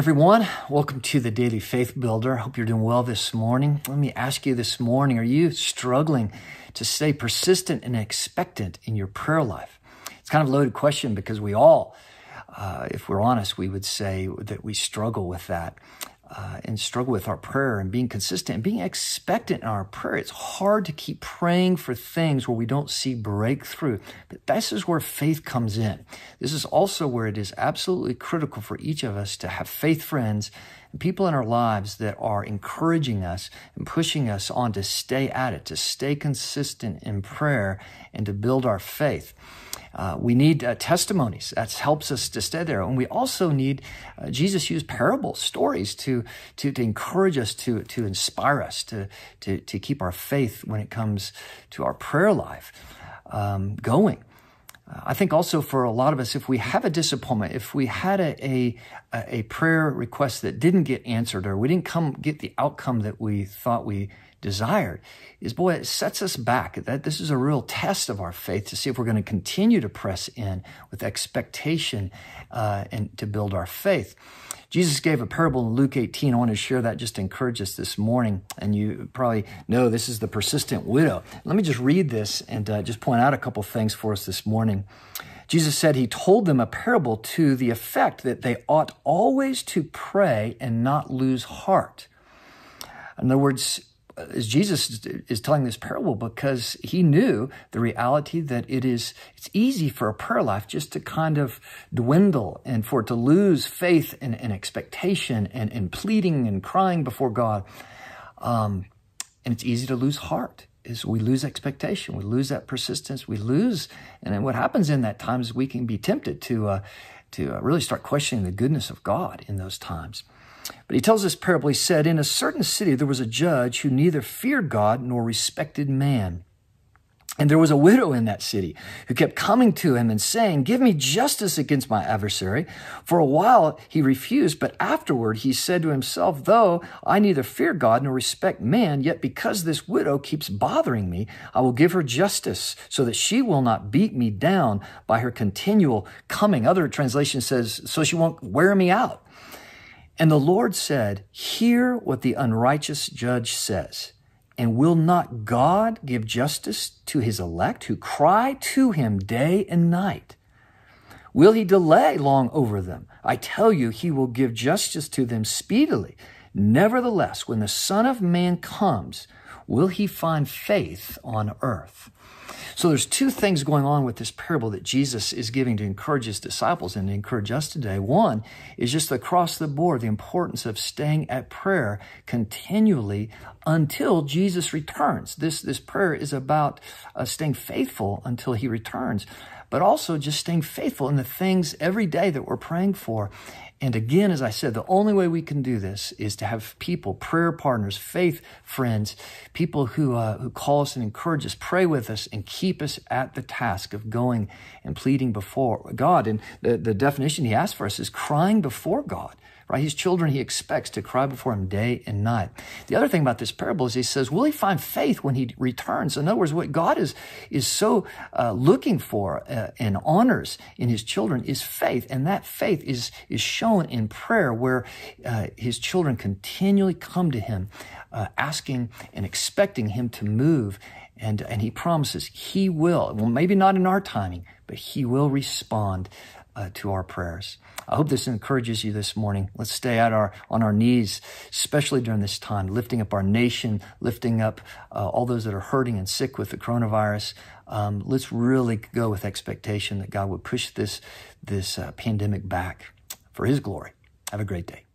everyone. Welcome to the Daily Faith Builder. Hope you're doing well this morning. Let me ask you this morning are you struggling to stay persistent and expectant in your prayer life? It's kind of a loaded question because we all, uh, if we're honest, we would say that we struggle with that uh, and struggle with our prayer and being consistent and being expectant in our prayer. It's hard to keep praying for things where we don't see breakthrough. But this is where faith comes in. This is also where it is absolutely critical for each of us to have faith friends people in our lives that are encouraging us and pushing us on to stay at it, to stay consistent in prayer and to build our faith. Uh, we need uh, testimonies. That helps us to stay there. And we also need, uh, Jesus used parables, stories to, to, to encourage us, to, to inspire us, to, to, to keep our faith when it comes to our prayer life um, going. I think also for a lot of us, if we have a disappointment, if we had a, a, a prayer request that didn't get answered or we didn't come get the outcome that we thought we desired, is boy, it sets us back. That this is a real test of our faith to see if we're going to continue to press in with expectation uh, and to build our faith. Jesus gave a parable in Luke 18. I want to share that just to encourage us this morning. And you probably know this is the persistent widow. Let me just read this and uh, just point out a couple things for us this morning. Jesus said he told them a parable to the effect that they ought always to pray and not lose heart. In other words, Jesus is telling this parable because he knew the reality that it is it's easy for a prayer life just to kind of dwindle and for it to lose faith and, and expectation and, and pleading and crying before God. Um, and it's easy to lose heart is we lose expectation. We lose that persistence. We lose, and then what happens in that time is we can be tempted to, uh, to uh, really start questioning the goodness of God in those times. But he tells this parable. He said, In a certain city there was a judge who neither feared God nor respected man. And there was a widow in that city who kept coming to him and saying, Give me justice against my adversary. For a while he refused, but afterward he said to himself, Though I neither fear God nor respect man, yet because this widow keeps bothering me, I will give her justice so that she will not beat me down by her continual coming. Other translation says, So she won't wear me out. And the Lord said, Hear what the unrighteous judge says. And will not God give justice to his elect who cry to him day and night? Will he delay long over them? I tell you, he will give justice to them speedily. Nevertheless, when the Son of Man comes, will he find faith on earth? So there's two things going on with this parable that Jesus is giving to encourage his disciples and to encourage us today. One is just across the board, the importance of staying at prayer continually until Jesus returns. This, this prayer is about uh, staying faithful until he returns, but also just staying faithful in the things every day that we're praying for. And again, as I said, the only way we can do this is to have people, prayer partners, faith friends, people who, uh, who call us and encourage us, pray with us, and keep us at the task of going and pleading before God. And the, the definition he asks for us is crying before God right? His children he expects to cry before him day and night. The other thing about this parable is he says, will he find faith when he returns? In other words, what God is, is so uh, looking for uh, and honors in his children is faith. And that faith is, is in prayer where uh, his children continually come to him, uh, asking and expecting him to move and, and he promises he will, well, maybe not in our timing, but he will respond uh, to our prayers. I hope this encourages you this morning. Let's stay at our, on our knees, especially during this time, lifting up our nation, lifting up uh, all those that are hurting and sick with the coronavirus. Um, let's really go with expectation that God would push this, this uh, pandemic back for his glory. Have a great day.